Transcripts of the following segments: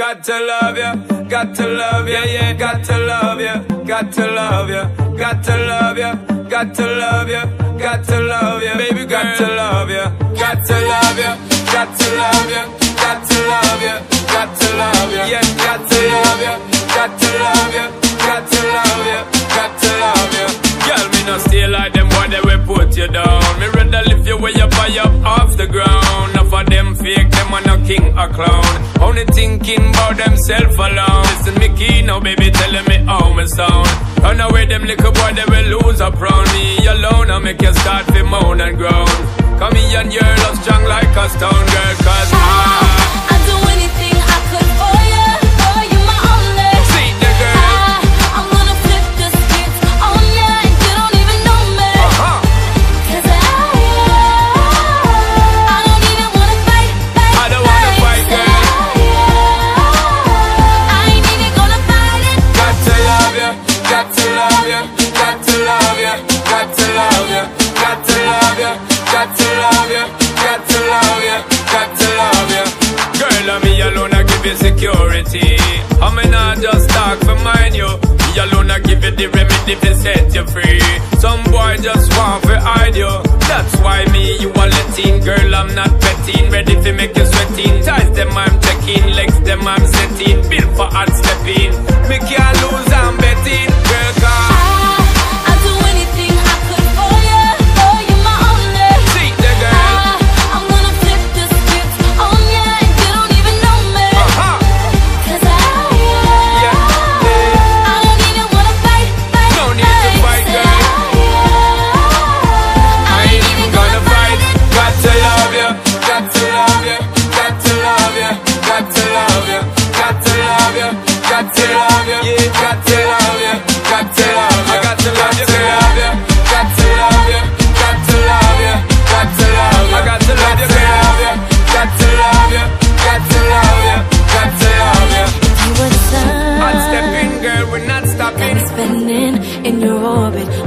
Got to love you, got to love you, yeah, got to love you, got to love you, got to love you, got to love you, got to love you, baby, got to love you, got to love you, got to love you, got to love you, boy, they will put you down. Me rather lift you way up high up off the ground. Enough of them fake, them are no king or clown. Only thinking about themself alone. Listen me key now, baby, telling me how me sound. Run away, them little boy, they will lose up round me alone. I make you start alone, I mean, I just talk for mine, you. Me alone, I give you the remedy to set you free. Some boy just want to hide you. That's why me, you are letting. Girl, I'm not betting. Ready to make you sweating. Ties them, I'm checking. Legs them, I'm setting. Built for hard stepping. Me can't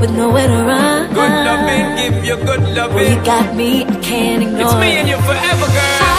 with nowhere to run. Good loving, give you good Well, loving. you got me, I can't ignore It's me and you forever, girl.